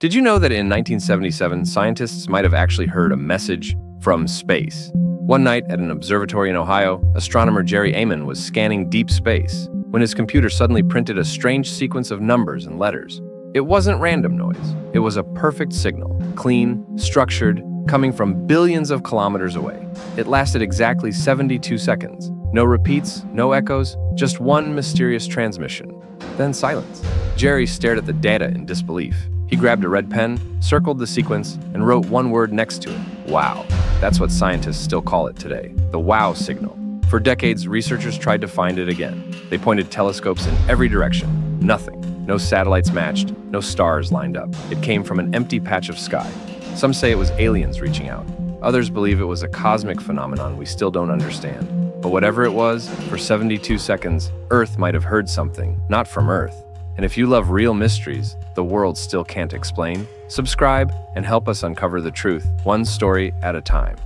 Did you know that in 1977, scientists might have actually heard a message from space? One night at an observatory in Ohio, astronomer Jerry Ehman was scanning deep space when his computer suddenly printed a strange sequence of numbers and letters. It wasn't random noise, it was a perfect signal, clean, structured, coming from billions of kilometers away. It lasted exactly 72 seconds. No repeats, no echoes, just one mysterious transmission. Then silence. Jerry stared at the data in disbelief. He grabbed a red pen, circled the sequence, and wrote one word next to it wow. That's what scientists still call it today the wow signal. For decades, researchers tried to find it again. They pointed telescopes in every direction. Nothing. No satellites matched, no stars lined up. It came from an empty patch of sky. Some say it was aliens reaching out. Others believe it was a cosmic phenomenon we still don't understand. But whatever it was, for 72 seconds, Earth might have heard something, not from Earth. And if you love real mysteries the world still can't explain, subscribe and help us uncover the truth, one story at a time.